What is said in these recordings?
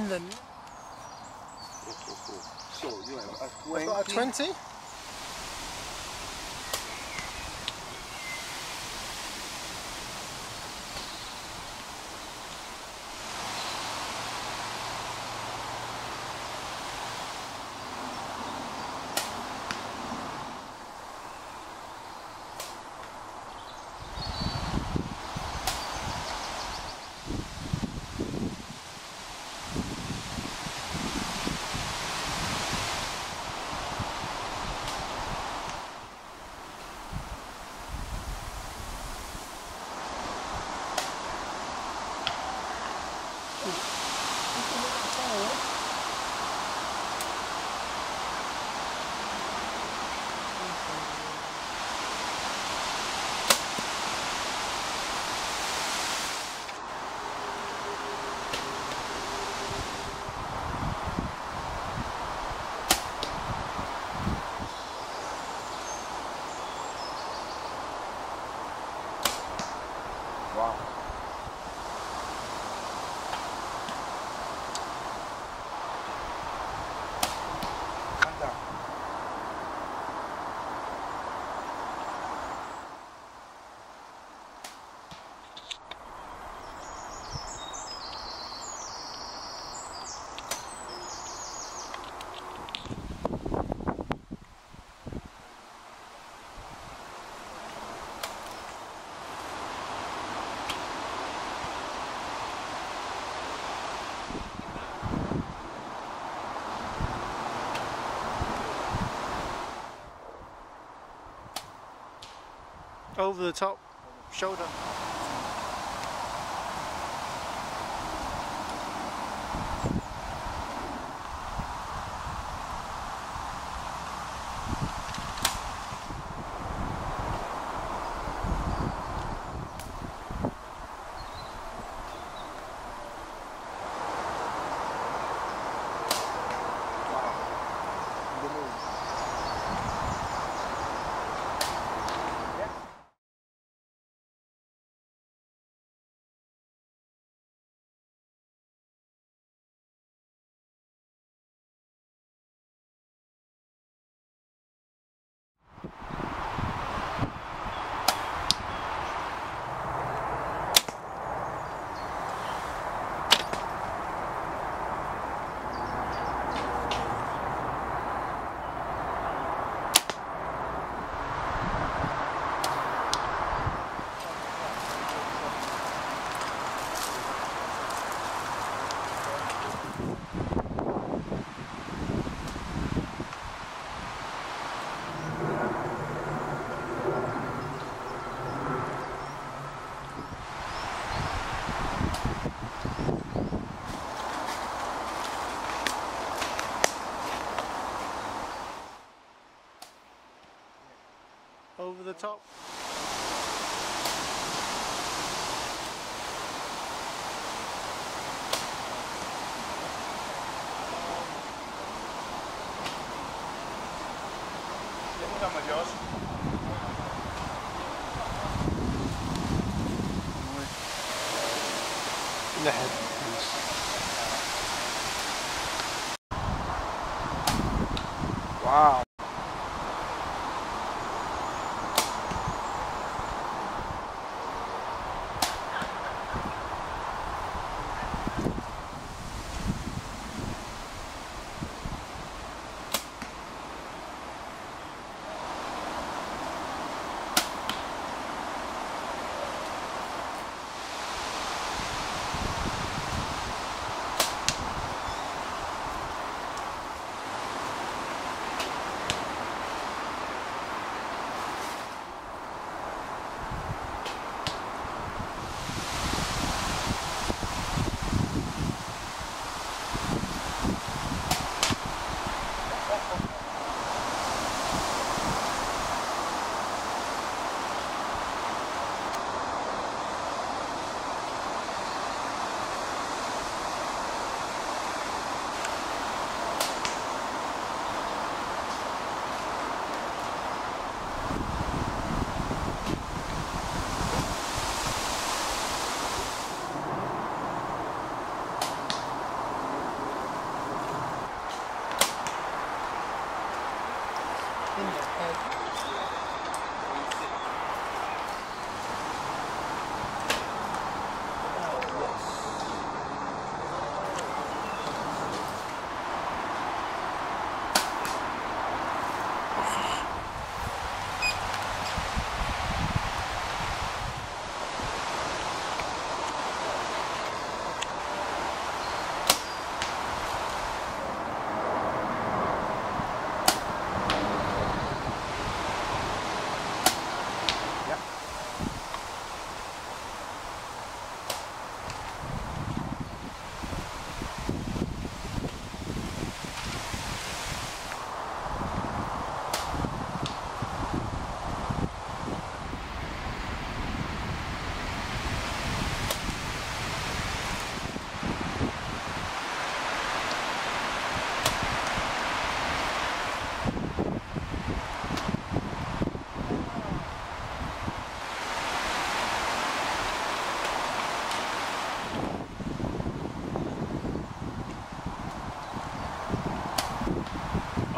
in the... So, you I've got a 20? Wow. Over the top shoulder. The moon. Top. The head. Wow.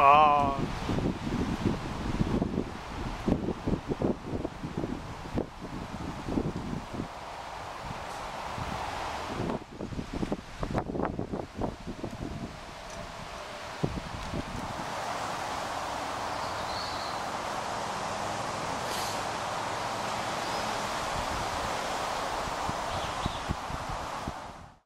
아.